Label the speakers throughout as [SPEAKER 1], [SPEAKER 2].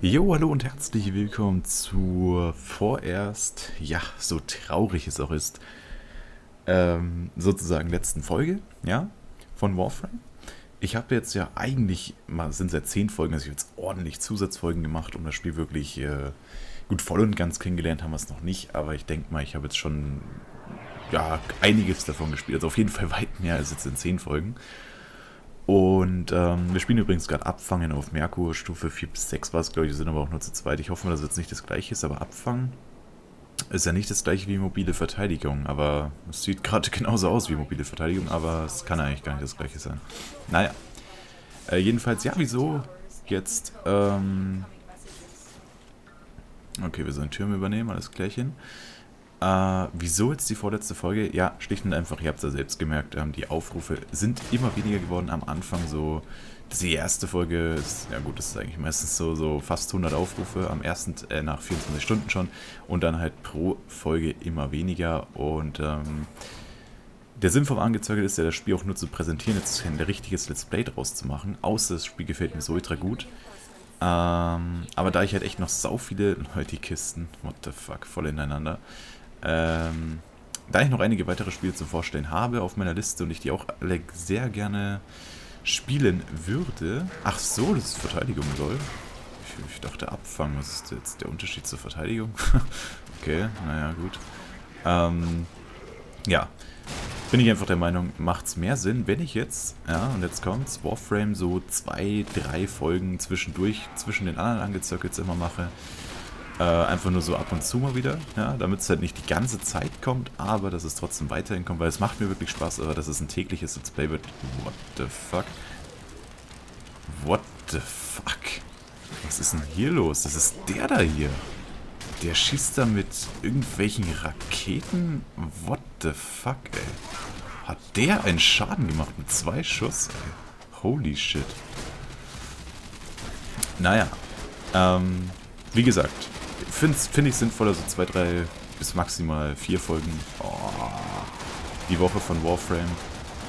[SPEAKER 1] Jo, hallo und herzlich willkommen zur vorerst, ja, so traurig es auch ist, ähm, sozusagen letzten Folge, ja, von Warframe. Ich habe jetzt ja eigentlich, mal sind seit zehn Folgen, also ich habe jetzt ordentlich Zusatzfolgen gemacht, um das Spiel wirklich, äh, gut, voll und ganz kennengelernt haben wir es noch nicht, aber ich denke mal, ich habe jetzt schon, ja, einiges davon gespielt, also auf jeden Fall weit mehr als jetzt in zehn Folgen. Und ähm, wir spielen übrigens gerade Abfangen auf Merkur, Stufe 4 bis 6 war es, glaube ich, wir sind aber auch nur zu zweit. Ich hoffe mal, dass jetzt nicht das gleiche ist, aber Abfangen ist ja nicht das gleiche wie mobile Verteidigung, aber es sieht gerade genauso aus wie mobile Verteidigung, aber es kann eigentlich gar nicht das gleiche sein. Naja, äh, jedenfalls, ja, wieso jetzt, ähm... Okay, wir sollen Türme übernehmen, alles klärchen. Äh, wieso jetzt die vorletzte Folge? Ja, schlicht und einfach, ihr habt es ja selbst gemerkt, ähm, die Aufrufe sind immer weniger geworden am Anfang. So, die erste Folge ist, ja gut, das ist eigentlich meistens so, so fast 100 Aufrufe am ersten, äh, nach 24 Stunden schon. Und dann halt pro Folge immer weniger. Und ähm, der Sinn vom Angezeugt ist ja, das Spiel auch nur zu präsentieren, jetzt ein richtiges Let's Play draus zu machen. Außer das Spiel gefällt mir so ultra gut. Ähm, aber da ich halt echt noch sau viele, halt die Kisten, what the fuck, voll ineinander. Ähm, da ich noch einige weitere Spiele zu vorstellen habe auf meiner Liste und ich die auch alle sehr gerne spielen würde. Ach so, das ist Verteidigung, lol. Ich, ich dachte Abfang, was ist jetzt der Unterschied zur Verteidigung? okay, naja, gut. Ähm, ja, bin ich einfach der Meinung, macht es mehr Sinn, wenn ich jetzt, ja, und jetzt kommt's, Warframe so zwei, drei Folgen zwischendurch, zwischen den anderen angezirkelt immer mache, äh, einfach nur so ab und zu mal wieder, ja, damit es halt nicht die ganze Zeit kommt, aber dass es trotzdem weiterhin kommt, weil es macht mir wirklich Spaß, aber dass es ein tägliches Let's Play wird. What the fuck? What the fuck? Was ist denn hier los? Das ist der da hier. Der schießt da mit irgendwelchen Raketen? What the fuck, ey? Hat der einen Schaden gemacht mit zwei Schuss, ey? Holy shit. Naja. Ähm, wie gesagt, finde find ich sinnvoller, so zwei, drei bis maximal vier Folgen oh, die Woche von Warframe.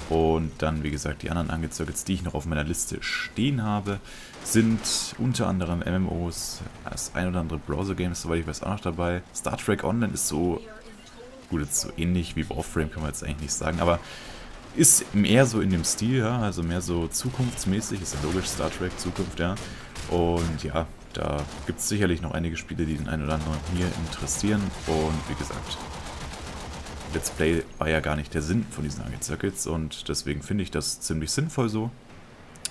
[SPEAKER 1] Und dann, wie gesagt, die anderen Angezirkels, die ich noch auf meiner Liste stehen habe, sind unter anderem MMOs, das ein oder andere Browser-Games, soweit ich weiß, auch noch dabei. Star Trek Online ist so, gut, jetzt so ähnlich wie Warframe, kann man jetzt eigentlich nicht sagen, aber ist mehr so in dem Stil, ja, also mehr so zukunftsmäßig, ist ja logisch, Star Trek, Zukunft, ja. Und ja, da gibt es sicherlich noch einige Spiele, die den einen oder anderen hier interessieren. Und wie gesagt, Let's Play war ja gar nicht der Sinn von diesen Nugget Circuits und deswegen finde ich das ziemlich sinnvoll so.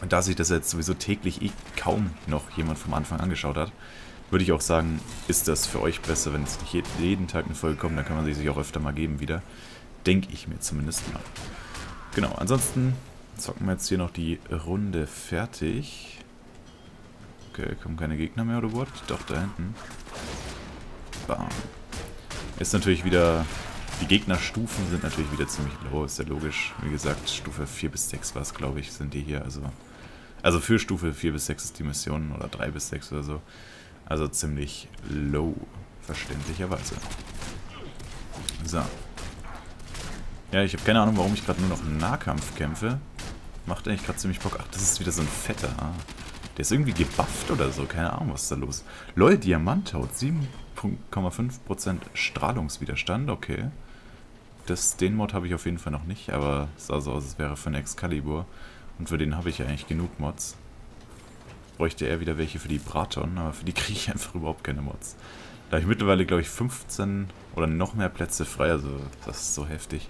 [SPEAKER 1] Und da sich das jetzt sowieso täglich eh kaum noch jemand vom Anfang angeschaut hat, würde ich auch sagen, ist das für euch besser, wenn es nicht jeden Tag eine Folge kommt, dann kann man sie sich auch öfter mal geben wieder. Denke ich mir zumindest mal. Genau, ansonsten zocken wir jetzt hier noch die Runde fertig. Okay, kommen keine Gegner mehr oder what? Doch, da hinten. Bam. Ist natürlich wieder... Die Gegnerstufen sind natürlich wieder ziemlich low, ist ja logisch. Wie gesagt, Stufe 4 bis 6 war es, glaube ich, sind die hier. Also, also für Stufe 4 bis 6 ist die Mission oder 3 bis 6 oder so. Also ziemlich low, verständlicherweise. So. Ja, ich habe keine Ahnung, warum ich gerade nur noch im Nahkampf kämpfe. Macht eigentlich gerade ziemlich Bock. Ach, das ist wieder so ein fetter. Ah. Der ist irgendwie gebufft oder so. Keine Ahnung, was ist da los. LOL, Diamanthaut. 7,5% Strahlungswiderstand. Okay. Das, den Mod habe ich auf jeden Fall noch nicht, aber es sah so aus, als wäre für einen Excalibur. Und für den habe ich ja eigentlich genug Mods. Bräuchte eher wieder welche für die Braton, aber für die kriege ich einfach überhaupt keine Mods. Da habe ich mittlerweile, glaube ich, 15 oder noch mehr Plätze frei, also das ist so heftig.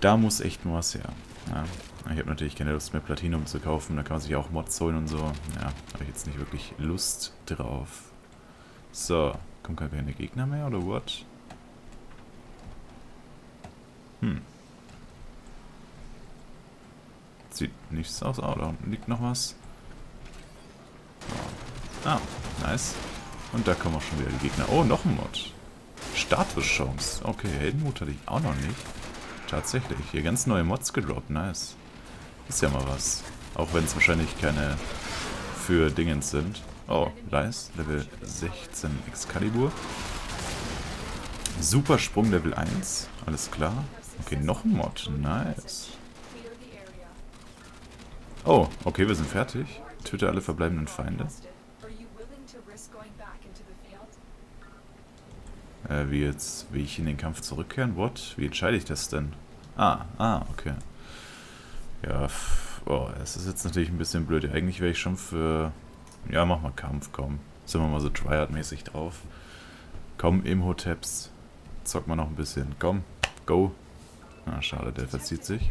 [SPEAKER 1] Da muss echt nur was her. Ja. Ich habe natürlich keine Lust mehr Platinum zu kaufen, da kann man sich auch Mods holen und so. Ja, habe ich jetzt nicht wirklich Lust drauf. So, kommen keine Gegner mehr oder what? Hm. Sieht nichts aus. Oh, da unten liegt noch was. Ah, nice. Und da kommen auch schon wieder die Gegner. Oh, noch ein Mod. Statuschance. Okay, Heldenmut hatte ich auch noch nicht. Tatsächlich. Hier ganz neue Mods gedroppt. Nice. Ist ja mal was. Auch wenn es wahrscheinlich keine für Dingens sind. Oh, nice. Level 16 Excalibur. Super Sprung Level 1. Alles klar. Okay, noch ein Mod. Nice. Oh, okay, wir sind fertig. Töte alle verbleibenden Feinde. Äh, wie jetzt, wie ich in den Kampf zurückkehren? What? Wie entscheide ich das denn? Ah, ah, okay. Ja, oh, das ist jetzt natürlich ein bisschen blöd. Eigentlich wäre ich schon für... Ja, mach mal Kampf, komm. Sind wir mal so Triad-mäßig drauf. Komm, Imhoteps. Zock mal noch ein bisschen. Komm, go. Ah, schade, der verzieht sich.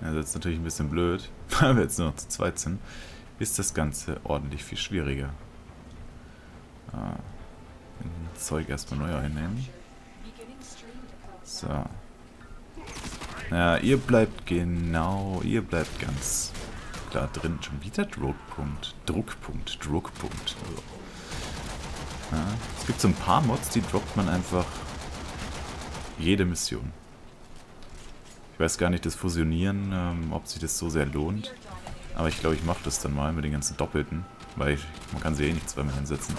[SPEAKER 1] Ja, das ist natürlich ein bisschen blöd, weil wir jetzt nur noch zu zweit sind, ist das Ganze ordentlich viel schwieriger. Ah, Zeug erstmal neu einnehmen. So. Ja, ihr bleibt genau, ihr bleibt ganz da drin. Schon wieder Druckpunkt. Druckpunkt, Druckpunkt. Ja, es gibt so ein paar Mods, die droppt man einfach jede Mission. Ich weiß gar nicht, das Fusionieren, ähm, ob sich das so sehr lohnt. Aber ich glaube, ich mache das dann mal mit den ganzen Doppelten. Weil ich, man kann sie eh nicht zweimal einsetzen.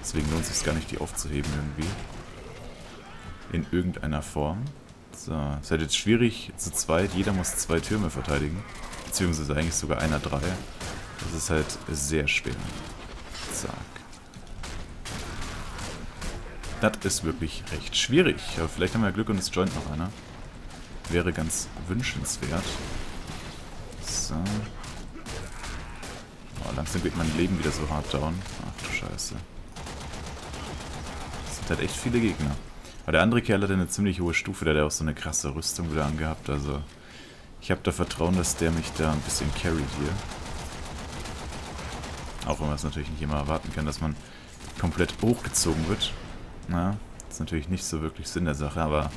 [SPEAKER 1] Deswegen lohnt es sich gar nicht, die aufzuheben irgendwie. In irgendeiner Form. So, ist halt jetzt schwierig zu zweit. Jeder muss zwei Türme verteidigen. Beziehungsweise eigentlich sogar einer drei. Das ist halt sehr schwer. Zack. Das ist wirklich recht schwierig. Aber vielleicht haben wir Glück und es joint noch einer. Wäre ganz wünschenswert. So. Oh, langsam geht mein Leben wieder so hart down. Ach du Scheiße. Sind halt echt viele Gegner. Aber der andere Kerl hat eine ziemlich hohe Stufe, der hat auch so eine krasse Rüstung wieder angehabt. Also ich habe da Vertrauen, dass der mich da ein bisschen carried hier. Auch wenn man es natürlich nicht immer erwarten kann, dass man komplett hochgezogen wird. Na, ist natürlich nicht so wirklich Sinn der Sache, aber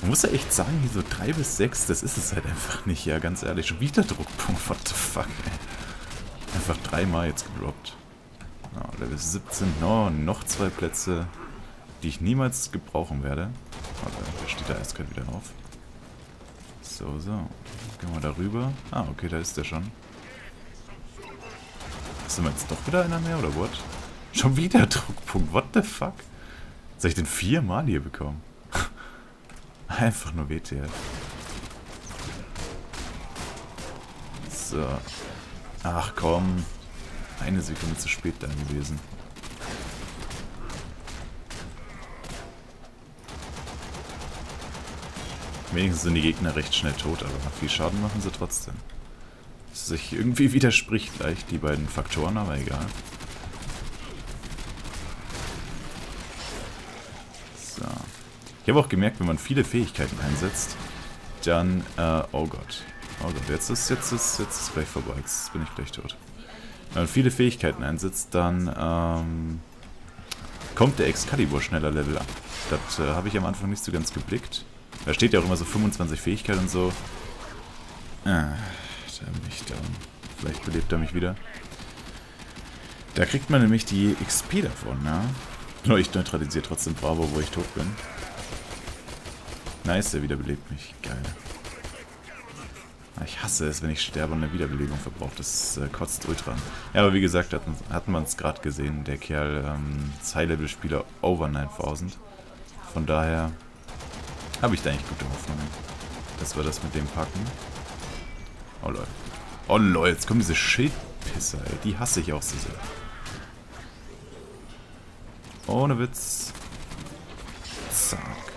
[SPEAKER 1] man muss ja echt sagen, hier so 3 bis 6, das ist es halt einfach nicht, ja, ganz ehrlich. Schon wieder Druckpunkt, what the fuck, ey. Einfach dreimal jetzt gedroppt. Level 17, no, noch zwei Plätze die ich niemals gebrauchen werde. Warte, der steht da erst gerade wieder auf. So, so. Gehen wir da rüber. Ah, okay, da ist der schon. Sind wir jetzt doch wieder einer mehr, oder what? Schon wieder Druckpunkt, what the fuck? Soll ich den viermal hier bekommen? Einfach nur WTF. So. Ach komm. Eine Sekunde zu spät da gewesen. Wenigstens sind die Gegner recht schnell tot, aber viel Schaden machen sie trotzdem. Das sich irgendwie widerspricht leicht, die beiden Faktoren, aber egal. So. Ich habe auch gemerkt, wenn man viele Fähigkeiten einsetzt, dann, äh, oh Gott. Oh Gott, jetzt ist, jetzt ist, jetzt ist gleich vorbei, jetzt bin ich gleich tot. Wenn man viele Fähigkeiten einsetzt, dann, ähm, kommt der Excalibur schneller Level ab. Das äh, habe ich am Anfang nicht so ganz geblickt. Da steht ja auch immer so 25 Fähigkeiten und so. Ah, da bin ich down. Vielleicht belebt er mich wieder. Da kriegt man nämlich die XP davon, ja. Nur ich neutralisiere trotzdem Bravo, wo ich tot bin. Nice, der wiederbelebt mich. Geil. Ich hasse es, wenn ich sterbe und eine Wiederbelebung verbraucht. Das äh, kotzt ultra. Ja, aber wie gesagt, hatten, hatten wir es gerade gesehen. Der Kerl, ähm, High-Level-Spieler over 9000. Von daher habe ich da eigentlich gute Hoffnungen, dass wir das mit dem packen. Oh lol. Oh lol, jetzt kommen diese Schildpisser, ey. Die hasse ich auch so sehr. Ohne Witz. Zack.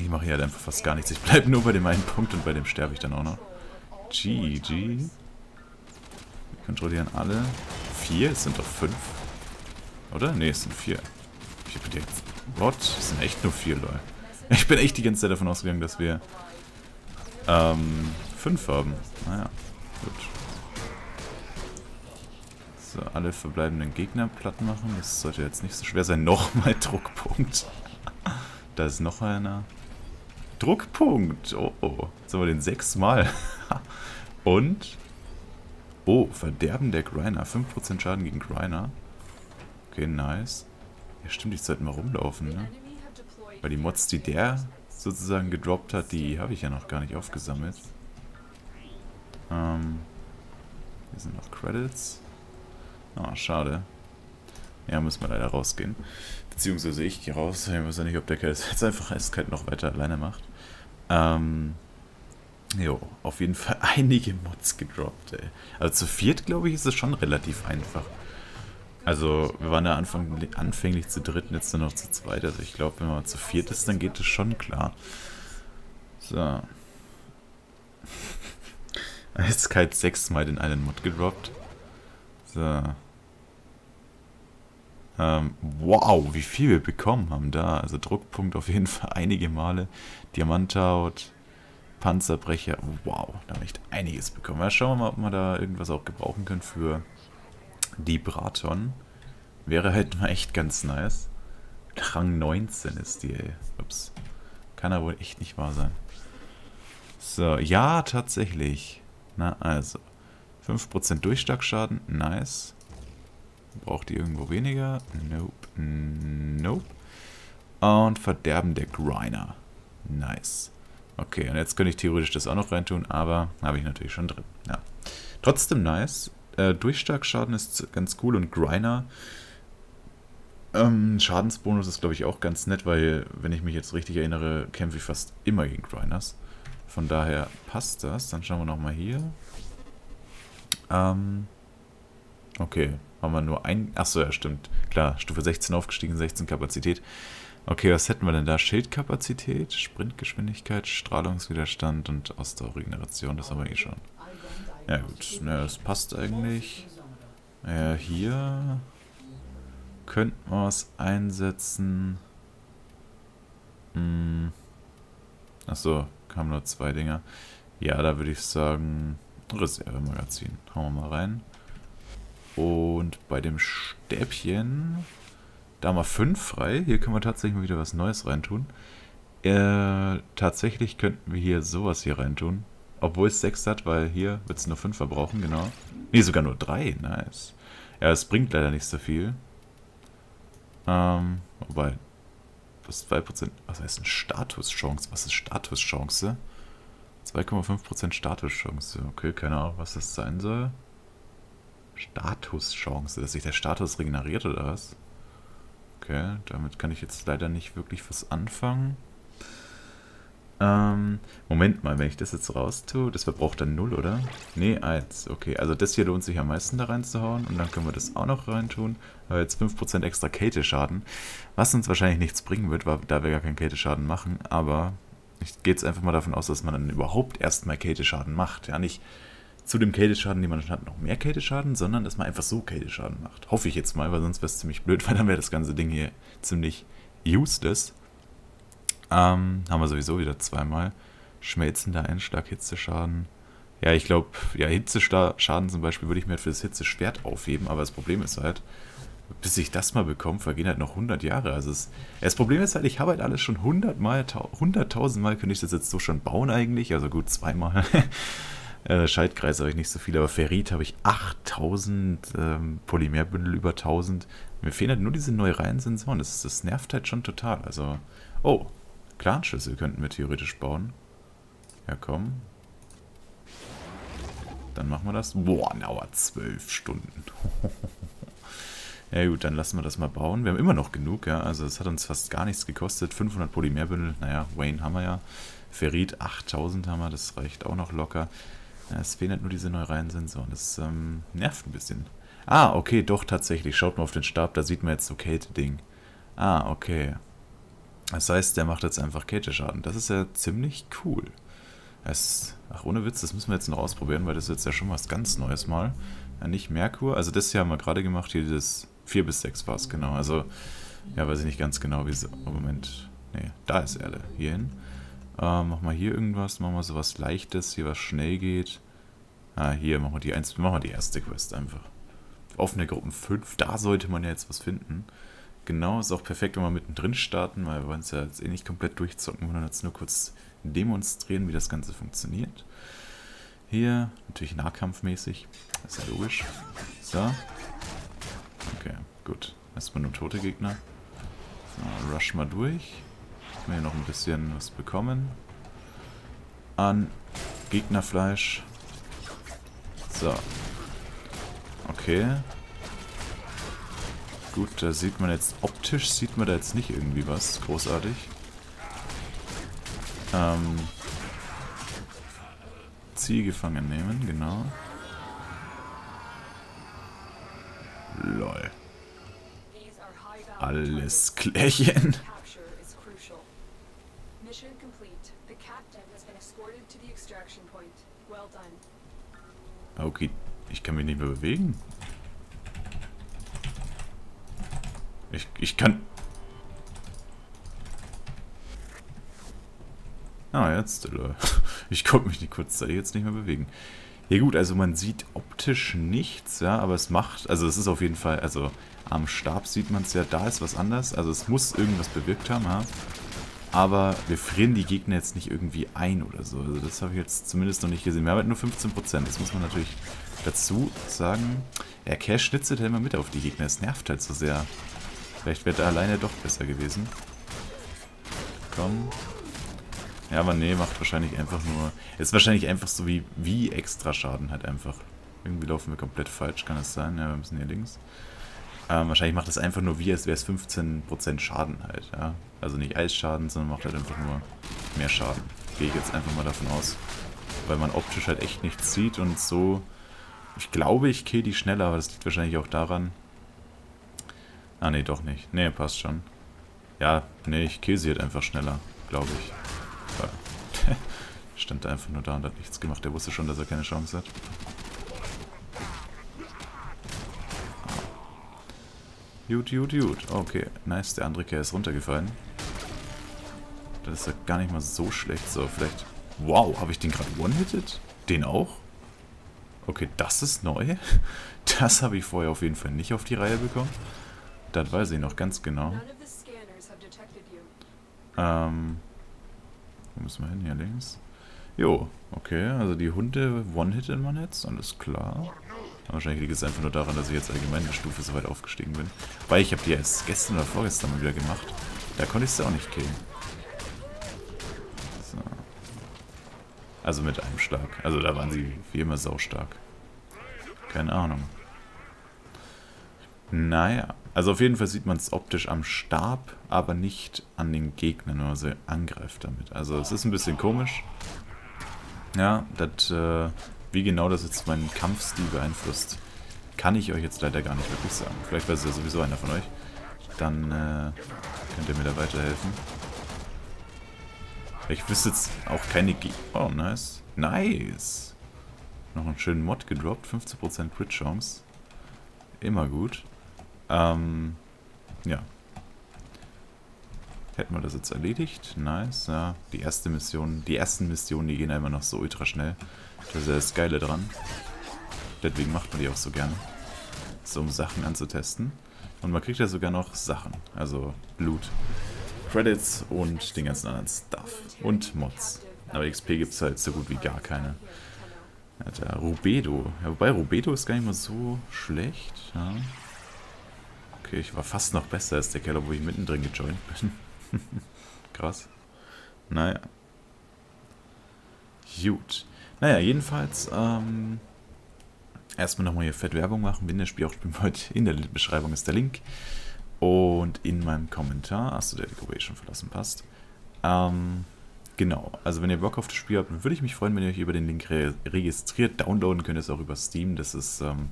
[SPEAKER 1] Ich mache hier halt einfach fast gar nichts. Ich bleibe nur bei dem einen Punkt und bei dem sterbe ich dann auch noch. GG. Wir kontrollieren alle. Vier? Es sind doch fünf. Oder? Ne, es sind vier. Ich habe jetzt What? Das sind echt nur vier, Leute. Ich bin echt die ganze Zeit davon ausgegangen, dass wir ähm, fünf haben. Naja, gut. So, alle verbleibenden Gegner platt machen. Das sollte jetzt nicht so schwer sein. Nochmal Druckpunkt. da ist noch einer. Druckpunkt. Oh, oh. Jetzt haben wir den sechsmal. Und... Oh, Verderben der Griner. 5% Schaden gegen Griner. Okay, nice. Ja stimmt, ich sollte mal rumlaufen, ne? Weil die Mods, die der sozusagen gedroppt hat, die habe ich ja noch gar nicht aufgesammelt. Ähm, hier sind noch Credits. Ah, oh, schade. Ja, müssen wir leider rausgehen. Beziehungsweise ich gehe raus. Ich weiß ja nicht, ob der Kerl jetzt einfach eiskalt noch weiter alleine macht. Ähm, jo, auf jeden Fall einige Mods gedroppt, ey. Also zu viert, glaube ich, ist es schon relativ einfach. Also, wir waren ja Anfang, anfänglich zu dritt jetzt nur noch zu zweit. Also ich glaube, wenn man zu viert ist, dann geht es schon klar. So. Eiskalt sechsmal den einen Mod gedroppt. So. Ähm, wow, wie viel wir bekommen haben da. Also Druckpunkt auf jeden Fall einige Male. Diamanthaut, Panzerbrecher. Wow, da haben wir echt einiges bekommen. Ja, schauen wir mal, ob wir da irgendwas auch gebrauchen können für die Braton. Wäre halt mal echt ganz nice. Rang 19 ist die, ey. Ups. Kann ja wohl echt nicht wahr sein. So, ja, tatsächlich. Na, also. 5% Durchschlagschaden, nice. Braucht die irgendwo weniger? Nope. Nope. Und Verderben der Griner. Nice. Okay, und jetzt könnte ich theoretisch das auch noch reintun, aber habe ich natürlich schon drin. Ja. Trotzdem nice. Äh, Durchschlagschaden ist ganz cool und Griner. Ähm, Schadensbonus ist, glaube ich, auch ganz nett, weil, wenn ich mich jetzt richtig erinnere, kämpfe ich fast immer gegen Griners. Von daher passt das. Dann schauen wir nochmal hier. Ähm, okay, haben wir nur ein... Achso, ja, stimmt. Klar, Stufe 16 aufgestiegen, 16 Kapazität. Okay, was hätten wir denn da? Schildkapazität, Sprintgeschwindigkeit, Strahlungswiderstand und Ausdauerregeneration. Das haben wir eh schon. Ja gut, ja, das passt eigentlich. Ja, hier könnten wir was einsetzen. Hm. Achso, kamen nur zwei Dinger. Ja, da würde ich sagen, Reservemagazin. Hauen wir mal rein. Und bei dem Stäbchen, da haben wir fünf frei. Hier können wir tatsächlich mal wieder was Neues reintun. Äh, tatsächlich könnten wir hier sowas hier reintun. Obwohl es sechs hat, weil hier wird es nur fünf verbrauchen, genau. Nee, sogar nur drei, nice. Ja, es bringt leider nicht so viel. Ähm, wobei, das 2%, was heißt denn Statuschance? Was ist Statuschance? 2,5% Statuschance. Okay, keine Ahnung, was das sein soll. Statuschance, dass sich der Status regeneriert oder was? Okay, damit kann ich jetzt leider nicht wirklich was anfangen. Ähm, Moment mal, wenn ich das jetzt raus tue, das verbraucht dann 0, oder? Ne, 1. Okay, also das hier lohnt sich am meisten da reinzuhauen und dann können wir das auch noch reintun. Aber jetzt 5% extra Kälteschaden, was uns wahrscheinlich nichts bringen wird, weil, da wir gar keinen Kälteschaden machen, aber ich gehe jetzt einfach mal davon aus, dass man dann überhaupt erstmal Kälteschaden macht. Ja, nicht zu dem Kälteschaden, den man schon hat, noch mehr Kälteschaden, sondern dass man einfach so Kälteschaden macht. Hoffe ich jetzt mal, weil sonst wäre es ziemlich blöd, weil dann wäre das ganze Ding hier ziemlich useless. Ähm, haben wir sowieso wieder zweimal. Schmelzender Einschlag, Hitzeschaden. Ja, ich glaube, ja, Hitzeschaden zum Beispiel würde ich mir halt für das Hitzeschwert aufheben, aber das Problem ist halt, bis ich das mal bekomme, vergehen halt noch 100 Jahre. Also es, das Problem ist halt, ich habe halt alles schon 100 Mal, 100.000 Mal könnte ich das jetzt so schon bauen eigentlich. Also gut, zweimal. äh, Schaltkreis habe ich nicht so viel, aber Ferrit habe ich 8000, ähm, Polymerbündel über 1000. Mir fehlen halt nur diese Neureihen-Sensoren. Das, das nervt halt schon total. Also, oh, Clanschlüssel könnten wir theoretisch bauen. Ja, komm. Dann machen wir das. Boah, dauert zwölf Stunden. ja gut, dann lassen wir das mal bauen. Wir haben immer noch genug, ja. Also es hat uns fast gar nichts gekostet. 500 Polymerbündel, naja, Wayne haben wir ja. Ferrit 8000 haben wir, das reicht auch noch locker. Es fehlen halt nur diese Neureihen-Sensoren. Das ähm, nervt ein bisschen. Ah, okay, doch tatsächlich. Schaut mal auf den Stab, da sieht man jetzt so Kälte-Ding. Ah, okay. Das heißt, der macht jetzt einfach Kälteschaden. Das ist ja ziemlich cool. Es, ach, ohne Witz, das müssen wir jetzt noch ausprobieren, weil das ist jetzt ja schon was ganz Neues mal. Ja, nicht Merkur. Also das hier haben wir gerade gemacht, hier das 4 bis 6 war es, genau. Also, ja, weiß ich nicht ganz genau, wie es... Oh, Moment. Nee, da ist Erde. Hier hin. Ähm, machen wir hier irgendwas, machen wir so was Leichtes, hier was schnell geht. Ah, hier machen wir die, eins, machen wir die erste Quest einfach. Offene Gruppen 5, da sollte man ja jetzt was finden. Genau, ist auch perfekt, wenn wir mittendrin starten, weil wir wollen es ja jetzt eh nicht komplett durchzocken, sondern jetzt nur kurz demonstrieren, wie das Ganze funktioniert. Hier, natürlich nahkampfmäßig, ist ja logisch. So. Okay, gut. Erstmal nur tote Gegner. So, rush mal durch. Können wir hier noch ein bisschen was bekommen. An Gegnerfleisch. So. Okay. Gut, da sieht man jetzt, optisch sieht man da jetzt nicht irgendwie was großartig. Ähm, Ziel gefangen nehmen, genau. Lol. Alles klärchen. Okay, ich kann mich nicht mehr bewegen. Ich, ich kann... Ah, jetzt. Äh, ich konnte mich die kurzzeitig jetzt nicht mehr bewegen. Ja gut, also man sieht optisch nichts, ja, aber es macht, also es ist auf jeden Fall, also am Stab sieht man es ja, da ist was anders, also es muss irgendwas bewirkt haben, ja. Aber wir frieren die Gegner jetzt nicht irgendwie ein oder so, also das habe ich jetzt zumindest noch nicht gesehen. Wir haben halt nur 15%, das muss man natürlich dazu sagen. Ja, Cash schnitzelt halt immer mit auf die Gegner, es nervt halt so sehr. Vielleicht wäre er alleine doch besser gewesen. Komm, ja, aber nee, macht wahrscheinlich einfach nur... Ist wahrscheinlich einfach so wie, wie extra Schaden halt einfach. Irgendwie laufen wir komplett falsch, kann das sein? Ja, wir müssen hier links. Ähm, wahrscheinlich macht es einfach nur wie, als wäre es 15% Schaden halt, ja. Also nicht Eisschaden, sondern macht halt einfach nur mehr Schaden. Gehe ich jetzt einfach mal davon aus. Weil man optisch halt echt nichts sieht und so... Ich glaube, ich kill die schneller, aber das liegt wahrscheinlich auch daran... Ah, nee, doch nicht. Nee, passt schon. Ja, nee, ich kill sie halt einfach schneller, glaube ich. Stand da einfach nur da und hat nichts gemacht. Der wusste schon, dass er keine Chance hat. Gut, gut, gut. Okay, nice. Der andere Kerl ist runtergefallen. Das ist ja gar nicht mal so schlecht. So, vielleicht... Wow, habe ich den gerade one-hitted? Den auch? Okay, das ist neu. Das habe ich vorher auf jeden Fall nicht auf die Reihe bekommen. Das weiß ich noch ganz genau. Ähm, wo müssen wir hin? Hier links. Jo, okay. Also die Hunde one-hittet man jetzt. Alles klar. Wahrscheinlich liegt es einfach nur daran, dass ich jetzt allgemein eine Stufe so weit aufgestiegen bin. Weil ich habe die erst gestern oder vorgestern mal wieder gemacht. Da konnte ich sie auch nicht killen. So. Also mit einem Schlag. Also da waren sie wie immer saustark. Keine Ahnung. Naja. Also auf jeden Fall sieht man es optisch am Stab, aber nicht an den Gegnern, wenn man sie angreift damit. Also es ist ein bisschen komisch. Ja, das, äh, wie genau das jetzt meinen Kampfstil beeinflusst, kann ich euch jetzt leider gar nicht wirklich sagen. Vielleicht weiß es ja sowieso einer von euch. Dann äh, könnt ihr mir da weiterhelfen. Ich wüsste jetzt auch keine Ge Oh, nice. Nice. Noch einen schönen Mod gedroppt. 15% Crit-Chance. Immer gut. Ähm, ja. Hätten wir das jetzt erledigt. Nice, ja. Die erste Mission, die ersten Missionen, die gehen immer noch so ultra schnell. Das ist ja das Geile dran. Deswegen macht man die auch so gerne. So, um Sachen anzutesten. Und man kriegt ja sogar noch Sachen. Also Blut, Credits und den ganzen anderen Stuff. Und Mods. Aber XP gibt es halt so gut wie gar keine. Der Rubedo. Ja, wobei Rubedo ist gar nicht mal so schlecht. Ja. Okay, ich war fast noch besser als der Keller, wo ich mittendrin gejoint bin. Krass. Naja. Gut. Naja, jedenfalls, ähm, erstmal nochmal hier fett Werbung machen. Wenn ihr Spiel auch spielen wollt, in der Beschreibung ist der Link. Und in meinem Kommentar, achso, der Decoration verlassen passt. Ähm, genau, also wenn ihr Bock auf das Spiel habt, würde ich mich freuen, wenn ihr euch über den Link re registriert. Downloaden könnt ihr es auch über Steam. Das ist, ähm,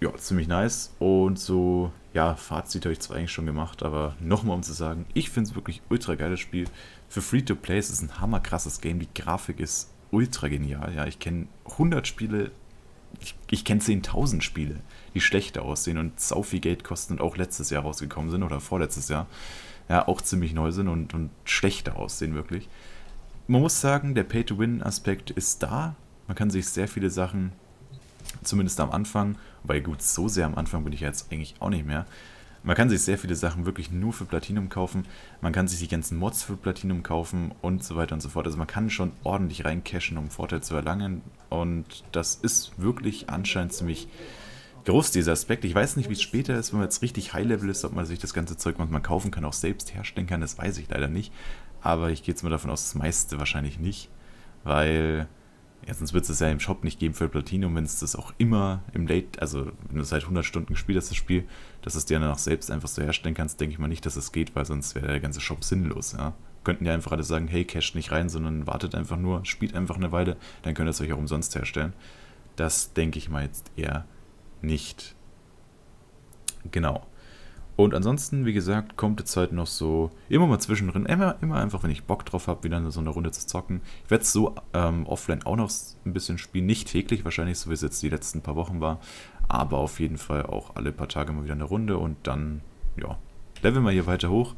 [SPEAKER 1] ja, ziemlich nice. Und so, ja, Fazit habe ich zwar eigentlich schon gemacht, aber nochmal um zu sagen, ich finde es wirklich ultra geiles Spiel. Für Free-to-Play ist es ein hammerkrasses Game. Die Grafik ist ultra genial. Ja, ich kenne 100 Spiele, ich, ich kenne 10.000 Spiele, die schlechter aussehen und sau viel Geld kosten und auch letztes Jahr rausgekommen sind oder vorletztes Jahr. Ja, auch ziemlich neu sind und, und schlechter aussehen wirklich. Man muss sagen, der Pay-to-Win-Aspekt ist da. Man kann sich sehr viele Sachen Zumindest am Anfang. Wobei gut, so sehr am Anfang bin ich jetzt eigentlich auch nicht mehr. Man kann sich sehr viele Sachen wirklich nur für Platinum kaufen. Man kann sich die ganzen Mods für Platinum kaufen und so weiter und so fort. Also man kann schon ordentlich reincashen, um Vorteil zu erlangen. Und das ist wirklich anscheinend ziemlich groß, dieser Aspekt. Ich weiß nicht, wie es später ist, wenn man jetzt richtig High-Level ist, ob man sich das ganze Zeug manchmal kaufen kann, auch selbst herstellen kann. Das weiß ich leider nicht. Aber ich gehe jetzt mal davon aus, das meiste wahrscheinlich nicht. Weil Erstens wird es ja im Shop nicht geben für Platinum, wenn es das auch immer im Late, also wenn du seit 100 Stunden gespielt hast, das Spiel, dass es dir dann auch selbst einfach so herstellen kannst, denke ich mal nicht, dass es geht, weil sonst wäre der ganze Shop sinnlos, ja. könnten ja einfach alle sagen, hey, casht nicht rein, sondern wartet einfach nur, spielt einfach eine Weile, dann könnt ihr es euch auch umsonst herstellen. Das denke ich mal jetzt eher nicht. Genau. Und ansonsten, wie gesagt, kommt jetzt halt noch so immer mal zwischendrin, immer, immer einfach, wenn ich Bock drauf habe, wieder so eine Runde zu zocken. Ich werde es so ähm, offline auch noch ein bisschen spielen, nicht täglich wahrscheinlich, so wie es jetzt die letzten paar Wochen war, aber auf jeden Fall auch alle paar Tage mal wieder eine Runde und dann, ja, leveln wir hier weiter hoch.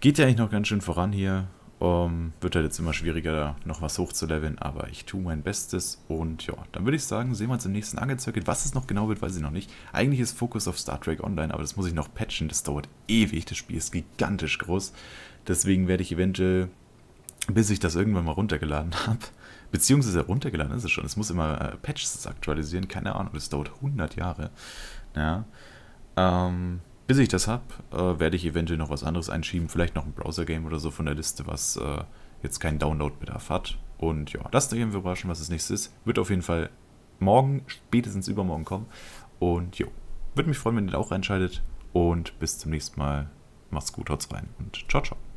[SPEAKER 1] Geht ja eigentlich noch ganz schön voran hier. Um, wird halt jetzt immer schwieriger, noch was hochzuleveln, aber ich tue mein Bestes und ja, dann würde ich sagen, sehen wir uns im nächsten Angel-Circuit. Was es noch genau wird, weiß ich noch nicht. Eigentlich ist Fokus auf Star Trek Online, aber das muss ich noch patchen, das dauert ewig, das Spiel ist gigantisch groß. Deswegen werde ich eventuell, bis ich das irgendwann mal runtergeladen habe, beziehungsweise runtergeladen ist es schon, es muss immer äh, Patches aktualisieren, keine Ahnung, das dauert 100 Jahre. Ja, ähm, bis ich das habe, äh, werde ich eventuell noch was anderes einschieben, vielleicht noch ein Browser-Game oder so von der Liste, was äh, jetzt keinen Download-Bedarf hat. Und ja, das werden wir überraschen, was das nächste ist. Wird auf jeden Fall morgen, spätestens übermorgen kommen. Und jo, würde mich freuen, wenn ihr da auch reinschaltet. Und bis zum nächsten Mal. Macht's gut, haut's rein und ciao, ciao.